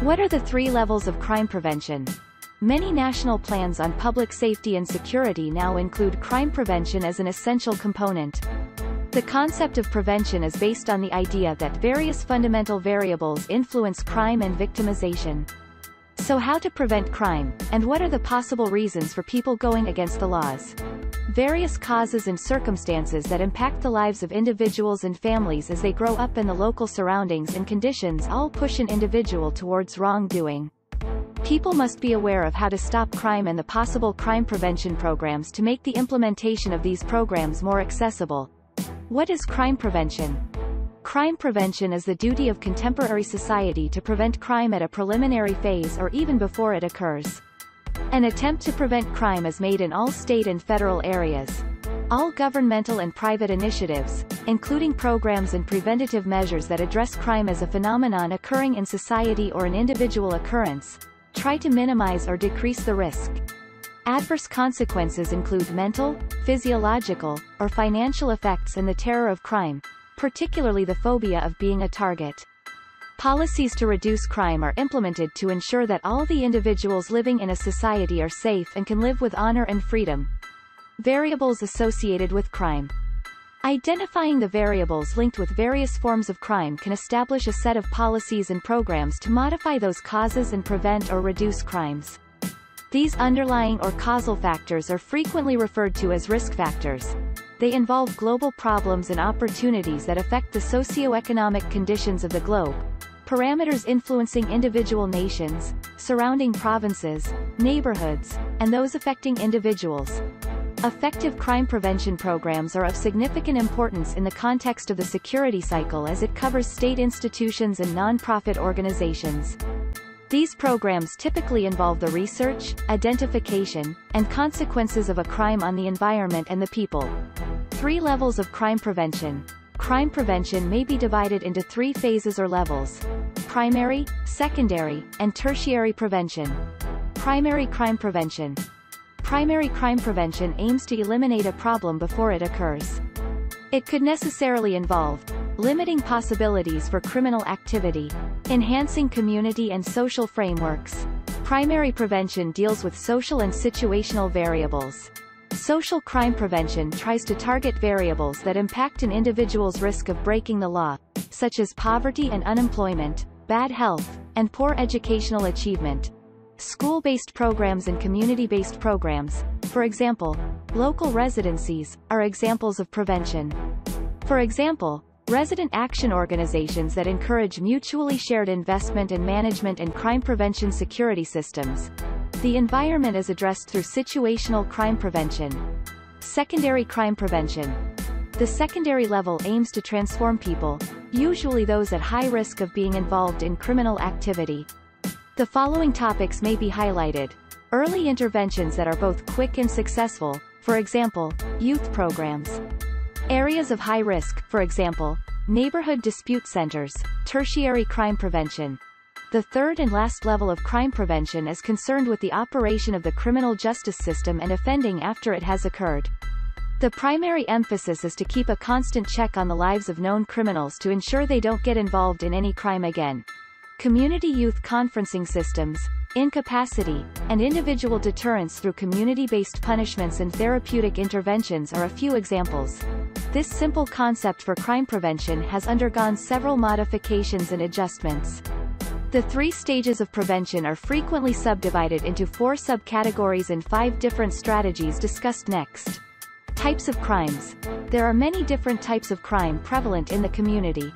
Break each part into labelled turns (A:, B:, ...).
A: What are the three levels of crime prevention? Many national plans on public safety and security now include crime prevention as an essential component. The concept of prevention is based on the idea that various fundamental variables influence crime and victimization. So how to prevent crime, and what are the possible reasons for people going against the laws? Various causes and circumstances that impact the lives of individuals and families as they grow up in the local surroundings and conditions all push an individual towards wrongdoing. People must be aware of how to stop crime and the possible crime prevention programs to make the implementation of these programs more accessible. What is crime prevention? Crime prevention is the duty of contemporary society to prevent crime at a preliminary phase or even before it occurs. An attempt to prevent crime is made in all state and federal areas. All governmental and private initiatives, including programs and preventative measures that address crime as a phenomenon occurring in society or an individual occurrence, try to minimize or decrease the risk. Adverse consequences include mental, physiological, or financial effects and the terror of crime, particularly the phobia of being a target. Policies to reduce crime are implemented to ensure that all the individuals living in a society are safe and can live with honor and freedom. Variables associated with crime. Identifying the variables linked with various forms of crime can establish a set of policies and programs to modify those causes and prevent or reduce crimes. These underlying or causal factors are frequently referred to as risk factors. They involve global problems and opportunities that affect the socio-economic conditions of the globe, parameters influencing individual nations, surrounding provinces, neighborhoods, and those affecting individuals. Effective crime prevention programs are of significant importance in the context of the security cycle as it covers state institutions and non-profit organizations. These programs typically involve the research, identification, and consequences of a crime on the environment and the people. Three levels of crime prevention. Crime prevention may be divided into three phases or levels. Primary, secondary, and tertiary prevention. Primary crime prevention. Primary crime prevention aims to eliminate a problem before it occurs. It could necessarily involve limiting possibilities for criminal activity, enhancing community and social frameworks. Primary prevention deals with social and situational variables. Social crime prevention tries to target variables that impact an individual's risk of breaking the law, such as poverty and unemployment, bad health, and poor educational achievement. School-based programs and community-based programs, for example, local residencies, are examples of prevention. For example, Resident action organizations that encourage mutually shared investment and management and crime prevention security systems. The environment is addressed through situational crime prevention. Secondary crime prevention. The secondary level aims to transform people, usually those at high risk of being involved in criminal activity. The following topics may be highlighted. Early interventions that are both quick and successful, for example, youth programs. Areas of high risk, for example, neighborhood dispute centers, tertiary crime prevention. The third and last level of crime prevention is concerned with the operation of the criminal justice system and offending after it has occurred. The primary emphasis is to keep a constant check on the lives of known criminals to ensure they don't get involved in any crime again. Community youth conferencing systems, incapacity, and individual deterrence through community-based punishments and therapeutic interventions are a few examples. This simple concept for crime prevention has undergone several modifications and adjustments. The three stages of prevention are frequently subdivided into four subcategories and five different strategies discussed next. Types of crimes. There are many different types of crime prevalent in the community.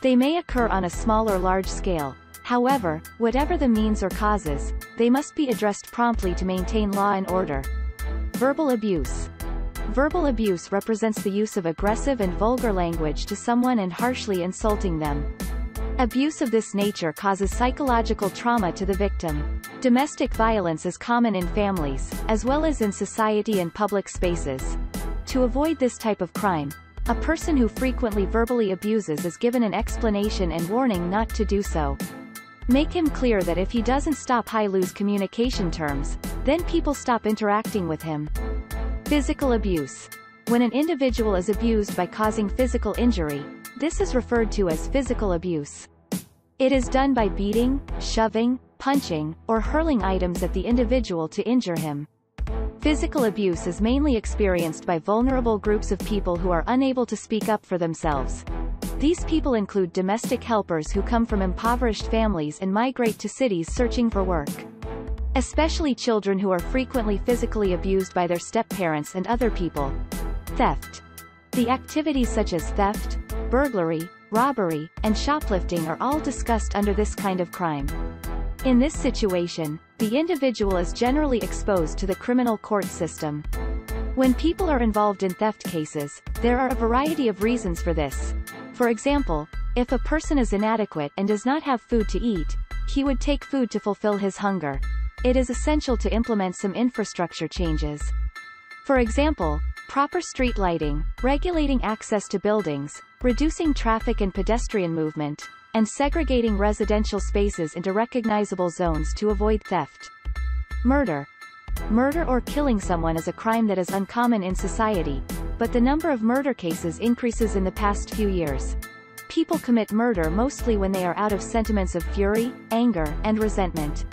A: They may occur on a small or large scale, However, whatever the means or causes, they must be addressed promptly to maintain law and order. Verbal abuse. Verbal abuse represents the use of aggressive and vulgar language to someone and harshly insulting them. Abuse of this nature causes psychological trauma to the victim. Domestic violence is common in families, as well as in society and public spaces. To avoid this type of crime, a person who frequently verbally abuses is given an explanation and warning not to do so. Make him clear that if he doesn't stop lose communication terms, then people stop interacting with him. Physical abuse. When an individual is abused by causing physical injury, this is referred to as physical abuse. It is done by beating, shoving, punching, or hurling items at the individual to injure him. Physical abuse is mainly experienced by vulnerable groups of people who are unable to speak up for themselves. These people include domestic helpers who come from impoverished families and migrate to cities searching for work. Especially children who are frequently physically abused by their step-parents and other people. Theft. The activities such as theft, burglary, robbery, and shoplifting are all discussed under this kind of crime. In this situation, the individual is generally exposed to the criminal court system. When people are involved in theft cases, there are a variety of reasons for this. For example, if a person is inadequate and does not have food to eat, he would take food to fulfill his hunger. It is essential to implement some infrastructure changes. For example, proper street lighting, regulating access to buildings, reducing traffic and pedestrian movement, and segregating residential spaces into recognizable zones to avoid theft. Murder. Murder or killing someone is a crime that is uncommon in society, but the number of murder cases increases in the past few years. People commit murder mostly when they are out of sentiments of fury, anger, and resentment.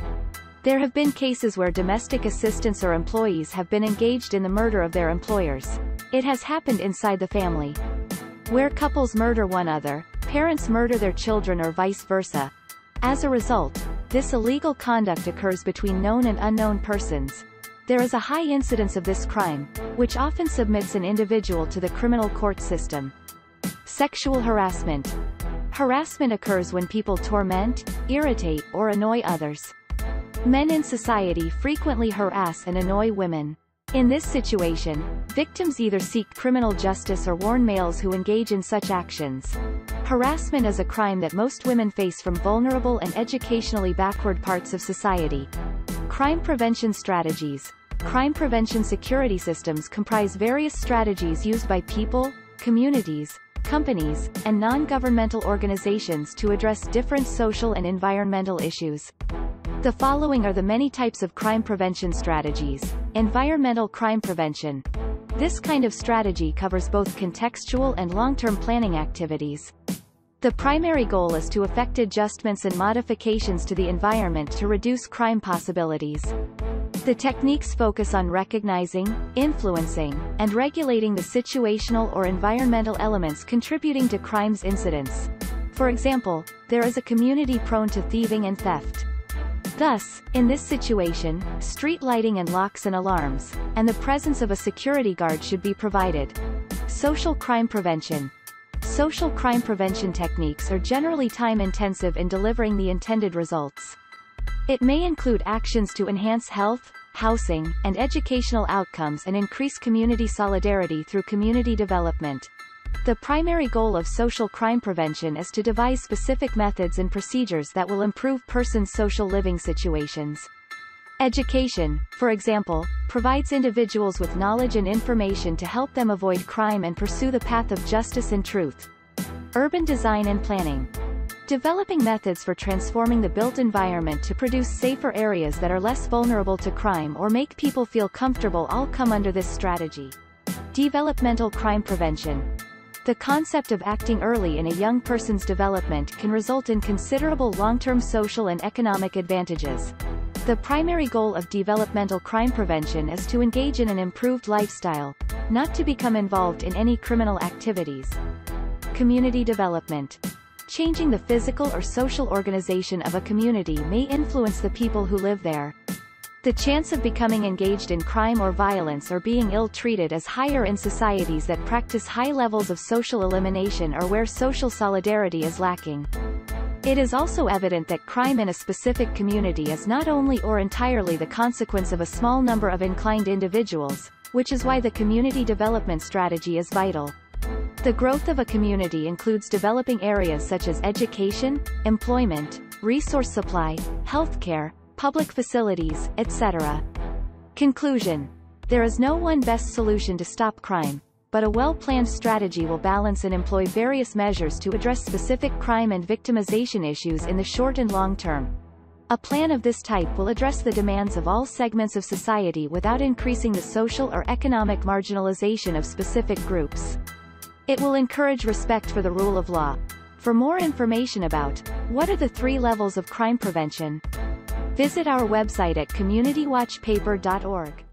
A: There have been cases where domestic assistants or employees have been engaged in the murder of their employers. It has happened inside the family. Where couples murder one another, parents murder their children or vice versa. As a result, this illegal conduct occurs between known and unknown persons. There is a high incidence of this crime, which often submits an individual to the criminal court system. Sexual harassment. Harassment occurs when people torment, irritate, or annoy others. Men in society frequently harass and annoy women. In this situation, victims either seek criminal justice or warn males who engage in such actions. Harassment is a crime that most women face from vulnerable and educationally backward parts of society. Crime prevention strategies. Crime prevention security systems comprise various strategies used by people, communities, companies, and non-governmental organizations to address different social and environmental issues. The following are the many types of crime prevention strategies. Environmental crime prevention. This kind of strategy covers both contextual and long-term planning activities. The primary goal is to effect adjustments and modifications to the environment to reduce crime possibilities. The techniques focus on recognizing, influencing, and regulating the situational or environmental elements contributing to crimes incidents. For example, there is a community prone to thieving and theft. Thus, in this situation, street lighting and locks and alarms, and the presence of a security guard should be provided. Social crime prevention. Social crime prevention techniques are generally time-intensive in delivering the intended results. It may include actions to enhance health, housing, and educational outcomes and increase community solidarity through community development. The primary goal of social crime prevention is to devise specific methods and procedures that will improve persons' social living situations. Education, for example, provides individuals with knowledge and information to help them avoid crime and pursue the path of justice and truth. Urban design and planning. Developing methods for transforming the built environment to produce safer areas that are less vulnerable to crime or make people feel comfortable all come under this strategy. Developmental crime prevention. The concept of acting early in a young person's development can result in considerable long-term social and economic advantages. The primary goal of developmental crime prevention is to engage in an improved lifestyle, not to become involved in any criminal activities. Community development. Changing the physical or social organization of a community may influence the people who live there. The chance of becoming engaged in crime or violence or being ill-treated is higher in societies that practice high levels of social elimination or where social solidarity is lacking. It is also evident that crime in a specific community is not only or entirely the consequence of a small number of inclined individuals, which is why the community development strategy is vital. The growth of a community includes developing areas such as education, employment, resource supply, healthcare, public facilities, etc. Conclusion. There is no one best solution to stop crime, but a well-planned strategy will balance and employ various measures to address specific crime and victimization issues in the short and long term. A plan of this type will address the demands of all segments of society without increasing the social or economic marginalization of specific groups. It will encourage respect for the rule of law. For more information about What are the three levels of crime prevention? Visit our website at communitywatchpaper.org.